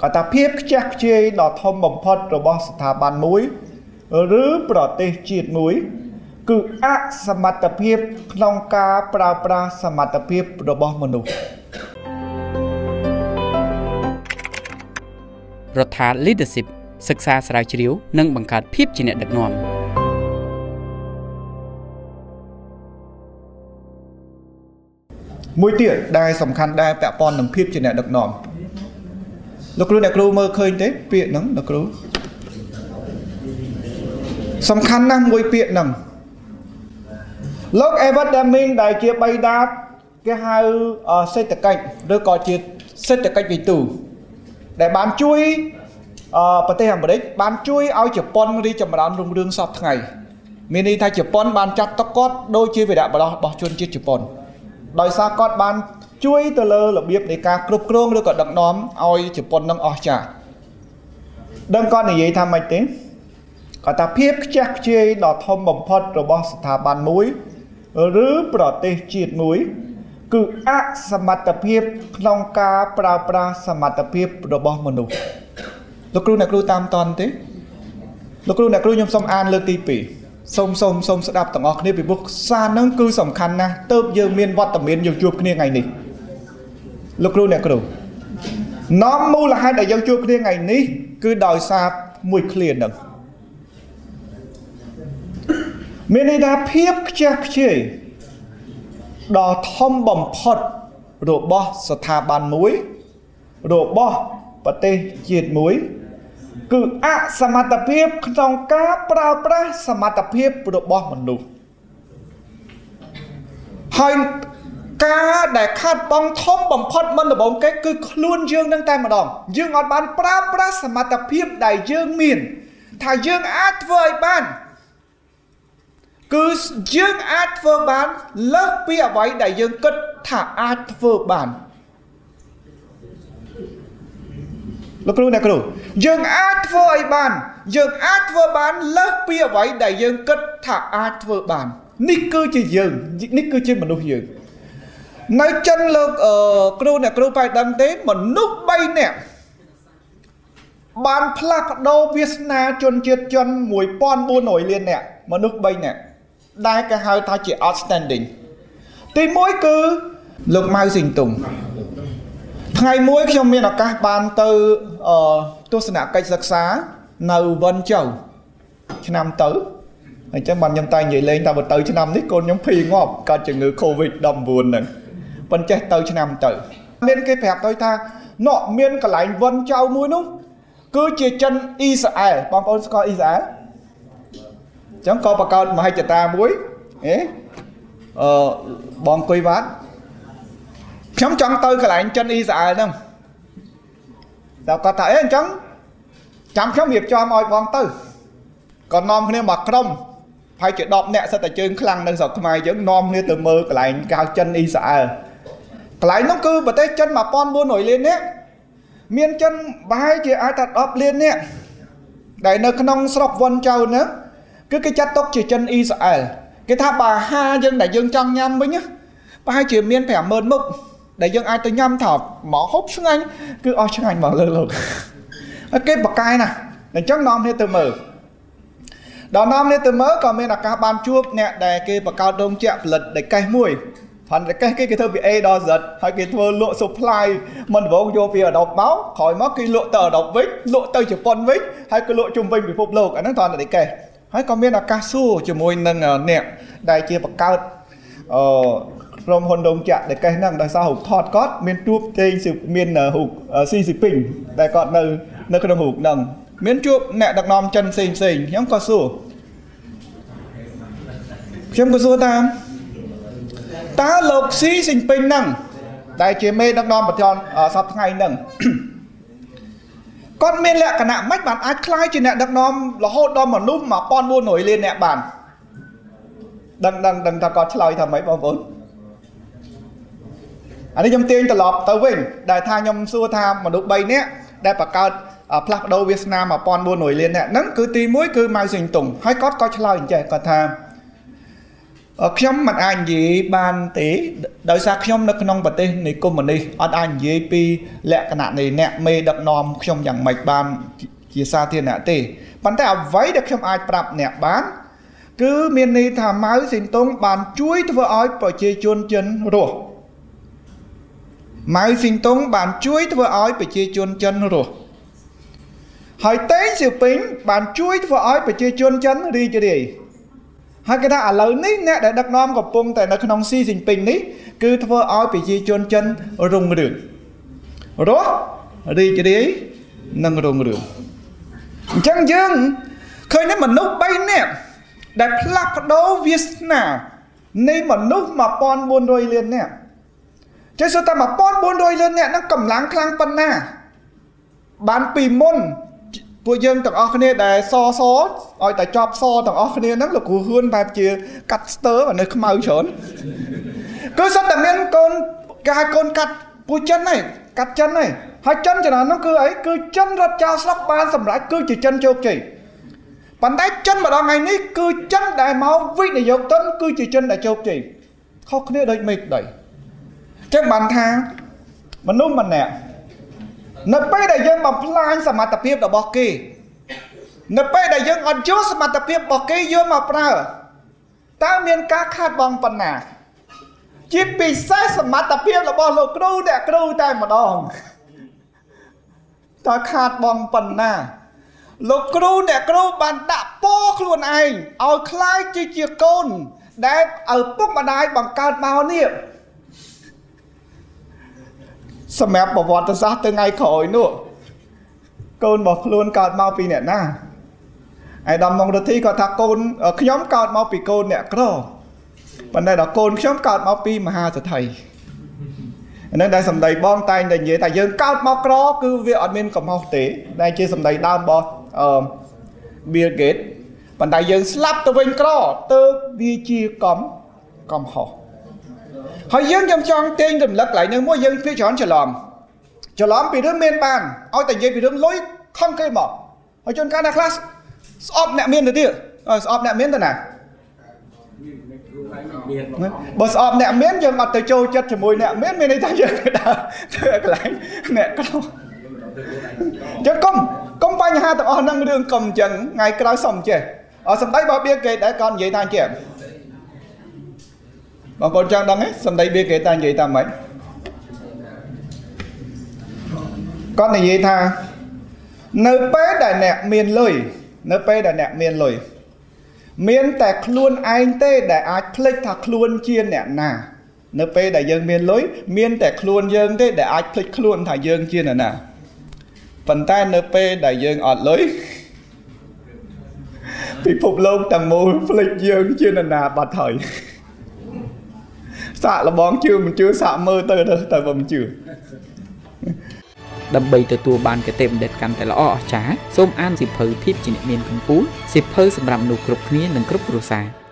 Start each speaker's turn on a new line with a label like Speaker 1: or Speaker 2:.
Speaker 1: គាត់ថាភាពខ្ជះខ្ជាយដ៏ធំបំផុតរបស់ស្ថាប័នមួយឬប្រទេសជាតិមួយ គឺអសមត្ថភាពក្នុងការប្រើប្រាស់សមត្ថភាពរបស់មនុស្ស
Speaker 2: រដ្ឋា leadership សិក្សាស្រាវជ្រាវនិងបង្កើតភាពជាអ្នកដឹកនាំ
Speaker 1: មួយទៀតដែលសំខាន់ដែរពាក់ព័ន្ធនឹងភាពជាអ្នកដឹកនាំ លោកគ្រូអ្នកគ្រូមើលឃើញទេពាក្យហ្នឹងលោកគ្រូសំខាន់ណាស់មួយពាក្យហ្នឹងលោក Evan Deming ដែលជាបៃតាគេហៅសេដ្ឋកិច្ចឬក៏ជាសេដ្ឋកិច្ចវិទូដែលបានជួយប្រទេសអាមេរិកបានជួយឲ្យជប៉ុនរីចម្រើនរុងរឿងសពថ្ងៃមានន័យថាជប៉ុនបានចាត់ទុកគាត់ដូចជាវីរបុរសរបស់ជនជាតិជប៉ុនដោយសារគាត់បាន ជួយទៅលើរបៀបនៃការគ្រប់គ្រងឬក៏ដឹកនាំឲ្យជប៉ុននឹងអស់ចាដឹងគាត់និយាយថាម៉េចទេគាត់ថាភាពខ្ជះខ្ជាយដ៏ធំបំផុតរបស់ស្ថាប័នមួយឬប្រទេសជាតិមួយគឺអសមត្ថភាពក្នុងការប្រើប្រាស់សមត្ថភាពរបស់មនុស្សលោកគ្រូអ្នកគ្រូតាមតន់ទេលោកគ្រូអ្នកគ្រូខ្ញុំសូមអានលើកទី2សូមសូមសូមស្ដាប់ទាំងអស់គ្នាពីព្រោះសារហ្នឹងគឺសំខាន់ណាស់ទៅយើងមានវត្តមានយើងជួបគ្នាថ្ងៃនេះ លោកគ្រូអ្នកគ្រូនាំមូលហេតុដែលយើងជួបគ្នាថ្ងៃនេះ គឺដោយសារមួយឃ្លាហ្នឹងមានន័យថាភាពខ្ជះខ្ជាយដ៏ធំបំផុតរបស់ស្ថាប័នមួយ របស់ប្រទេសជាតិមួយ គឺអសមត្ថភាពក្នុងការប្រើប្រាស់សមត្ថភាពរបស់មនុស្សហើយ ការដែលខាត់បងធំបំផុតមិនដំបូងគេគឺខ្លួនយើងនឹងតែម្ដងយើងអត់បានប្រើប្រាស់សមត្ថភាពដែលយើងមាន ថាយើងអាចធ្វើឲ្យបានគឺយើងអាចធ្វើបានលើសពីអ្វីដែលយើងគិតថាអាចធ្វើបានលោកគ្រូអ្នកគ្រូយើងអាចធ្វើឲ្យបាន យើងអាចធ្វើបានលើសពីអ្វីដែលយើងគិតថាអាចធ្វើបាន នេះគឺជាយើងនេះគឺជាមនុស្សយើង នៅចិនលោកគ្រូអ្នកគ្រូបែរដឹងទេមនុស្ស3នាក់បានផ្លាស់ប្ដូរវាសនាជនជាតិចិន1400លាននាក់មនុស្ស3នាក់ដែលគេហៅថាជា outstanding ទី1គឺលោកម៉ៅស៊ីងតុងថ្ងៃមួយខ្ញុំមានឱកាសបានទៅទស្សនកិច្ចសិក្សានៅវិនជៅឆ្នាំទៅអញ្ចឹងបានខ្ញុំតែនិយាយលេងថាបើទៅឆ្នាំនេះកូនខ្ញុំភីងាប់កើតជំងឺ Covid-19 ហ្នឹង ប៉ុន្តែទៅឆ្នាំទៅ មានគេប្រាប់ទៅថាណក់មានកន្លែងវិនចៅមួយនោះគឺជាចិនអ៊ីស្រាអែលបងប្អូនស្គាល់អ៊ីស្រាអែលអញ្ចឹងក៏បង្កើតមហិច្ឆតាមួយអេអឺបងគុយវត្តខ្ញុំចង់ទៅកន្លែងចិនអ៊ីស្រាអែលហ្នឹងតែគាត់ថាអេអញ្ចឹងចាំខ្ញុំរៀបចំឲ្យបងទៅក៏នាំគ្នាមកក្រុមហើយជា10នាក់សិតតែជើងខ្លាំងនៅស្រុកខ្មែរយើងនាំគ្នាទៅមើលកន្លែងកៅចិនអ៊ីស្រាអែល កន្លែងនោះគឺប្រទេសចិន1400លាននាក់មានចិនប្រហែលជាអាចថា10លាននាក់ដែលនៅក្នុងស្រុកវ៉ុនចៅហ្នឹងគឺគេចាត់ទុកជាចិនអ៊ីស្រាអែលគេថាបើអាហារយើងដែលយើងចង់ញ៉ាំវិញប្រហែលជាមាន50000មុខដែលយើងអាចទៅញ៉ាំថាមកហូបឆ្ងាញ់គឺអស់ឆ្ងាញ់មកលើលោកហើយគេបកកាយណាស់អញ្ចឹងនាំគ្នាទៅមើលដល់នាំគ្នាទៅមើលក៏មានឱកាសបានជួបអ្នកដែលគេបង្កើតរោងចក្រផលិតដីកេះមួយ ផនដីកេះគេគេធ្វើពី A ដល់ Z ហើយគេធ្វើលក់ supply មិនដំបងយកពីអឺរ៉ុបមកក្រោយមកគេលក់ទៅអឺរ៉ុបវិញលក់ទៅជប៉ុនវិញហើយក៏លក់ជុំវិញពិភពលោកអាហ្នឹងថនដីកេះហើយក៏មានឱកាសសួរជាមួយនឹងអ្នកដែលជាបង្កើតអឺក្រុមហ៊ុនរោងចក្រដែលកេះហ្នឹងដោយសាររូបថតគាត់មានទួបទេងមានរូបស៊ីស៊ីពីងដែលគាត់នៅនៅក្នុងរូបហ្នឹងមានជួបអ្នកដឹកនាំចិនផ្សេងផ្សេងខ្ញុំក៏សួរខ្ញុំក៏សួរថា តើលោកស៊ីស៊ីពីងហ្នឹងដែលជាមេដឹកនាំប្រធានសប្តាហ៍ថ្ងៃហ្នឹងគាត់មានលក្ខណៈម៉េចបានអាចคล้ายជាអ្នកដឹកនាំរហូតដល់មនុស្ស1400លានអ្នកបានដឹងដឹងដឹងថាគាត់ឆ្លើយថាម៉េចបងប្អូនអានេះខ្ញុំទាញត្រឡប់ទៅវិញដែលថាខ្ញុំសួរថាមនុស្ស3នាក់ដែលបង្កើតផ្លាស់ប្ដូរវាសនា1400លាននាក់ហ្នឹងគឺទី1គឺម៉ៅសេងតុងហើយគាត់ក៏ឆ្លើយអញ្ចេះគាត់ថា ខ្ញុំមិនអាចនិយាយបានទេដោយសារខ្ញុំនៅក្នុងប្រទេសនៃកុម្មុយនីសអត់អាចនិយាយពីលក្ខណៈនៃអ្នកមេដឹកនាំខ្ញុំយ៉ាងម៉េចបានជាសាធារណៈទេប៉ុន្តែអ្វីដែលខ្ញុំអាចប្រាប់អ្នកបាន គឺមានន័យថាម៉ៅស៊ីនតុងបានជួយធ្វើឲ្យប្រជាជនចិនរស់ម៉ៅស៊ីនតុងបានជួយធ្វើឲ្យប្រជាជនចិនរស់ហើយតេងសៀវពេញបានជួយធ្វើឲ្យប្រជាជនចិនរីករាយ ហើយគេថាឥឡូវនេះអ្នកដែលដឹកនាំកំពុងតែនៅក្នុងស៊ីស៊ីនពេញនេះគឺធ្វើឲ្យប្រជាជនចិនរុងរឿងរស់រីករាយនិងរុងរឿងអញ្ចឹងយើងឃើញតែមនុស្ស3នាក់ដែលផ្លាស់ប្ដូរវាសនានៃមនុស្ស1400លាននាក់ចេះសួរតែ1400លាននាក់ហ្នឹងកម្លាំងខ្លាំងប៉ុណ្ណាបានពីមុន ពួកយើងទាំងអស់គ្នាដែលសសឲ្យតែចប់សទាំងអស់គ្នាហ្នឹងលោកគ្រូហ៊ឿនបែបជាកាត់ស្ទើនៅខ្មៅច្រើនគឺសុទ្ធតែមានកូនគេហៅកូនកាត់ពួកចិនហ្នឹងកាត់ចិនហ្នឹងហើយចិនចំណាននោះគឺអីគឺចិនរត់ចោលស្រុកបានសម្រេចគឺជាចិនជោគជ័យប៉ុន្តែចិនម្ដងថ្ងៃនេះគឺចិនដែលមកវិនិយោគទុនគឺជាចិនដែលជោគជ័យខុសគ្នាដូចមេឃដីចឹងបានថាមនុស្សម្នាក់ នៅពេលដែលយើងបំផ្លាញសមត្ថភាពរបស់គេនៅពេលដែលយើងអត់យកសមត្ថភាពរបស់គេយកមកប្រើតើមានការខាតបង់ប៉ុណ្ណាជាពិសេសសមត្ថភាពរបស់លោកគ្រូអ្នកគ្រូតែម្ដងតើខាតបង់ប៉ុណ្ណាលោកគ្រូអ្នកគ្រូបានដាក់ពោខ្លួនឯងឲ្យคล้ายជាជាកូនដែលឪពុកម្ដាយបង្កើតមកនេះ សម្រាប់ប្រវត្តិសាស្ត្រទៅថ្ងៃក្រោយនោះកូនរបស់ខ្លួនកើតមកពីអ្នកណាឯដំងរដ្ឋីគាត់ថាកូនខ្ញុំកើតមកពីកូនអ្នកក្រប៉ុន្តែដល់កូនខ្ញុំកើតមកពីមហាសទ្ធិហ្នឹងដែលសម្ដីបងតែងតែនិយាយថាយើងកើតមកក្រគឺវាអត់មានកំហុសទេដែលជាសម្ដីដើមរបស់អឺ Bill Gates ប៉ុន្តែយើងស្លាប់ទៅវិញក្រទៅវាជាកំកំហុស ហើយយើងខ្ញុំចង់ទាញរំលឹកឡើងនឹងមួយយើងភាគច្រើនច្រឡំច្រឡំពីរឿងមានបានឲ្យតែនិយាយពីរឿងលុយខំគេមកហើយជួនកាលណាខ្លះស្អប់អ្នកមានទៅទៀតស្អប់អ្នកមានទៅណាបើស្អប់អ្នកមានយើងអត់ទៅចូលចិត្តជាមួយអ្នកមានមានន័យថាយើងទៅដើរធ្វើកន្លែងអ្នកក្រចឹងកុំកុំបញ្ហាទាំងអស់ហ្នឹងរឿងកុំអញ្ចឹងថ្ងៃក្រោយសុំចេះអសំដីបើបៀគេដែរគាត់និយាយថាអញ្ចឹង បងប្អូនចង់ដឹងទេសំដីបៀគេតានិយាយតាមម៉េចគាត់និយាយថានៅពេលដែលអ្នកមានលុយនៅពេលដែលអ្នកមានលុយមានតែខ្លួនឯងទេដែលអាចភ្លេចថាខ្លួនជាអ្នកណា នៅពេលដែលយើងមានលុយមានតែខ្លួនយើងទេដែលអាចភ្លេចខ្លួនថាយើងជាអ្នកណាប៉ុន្តែនៅពេលដែលយើងអត់លុយពិភពលោកទាំងមូលភ្លេចយើងជាអ្នកណាបាត់ហើយ សាក់លបងជឿមិនជឿសាក់មើលទៅទៅបើមិនជឿ
Speaker 2: ដើម្បីទទួលបានគតិបណ្ឌិតកាន់តែល្អអស្ចារ្យសូមអានសិភៅភាពជាអ្នកមានកម្ពុជាសិភៅសម្រាប់មនុស្សគ្រប់គ្នានិងគ្រប់គ្រួសារ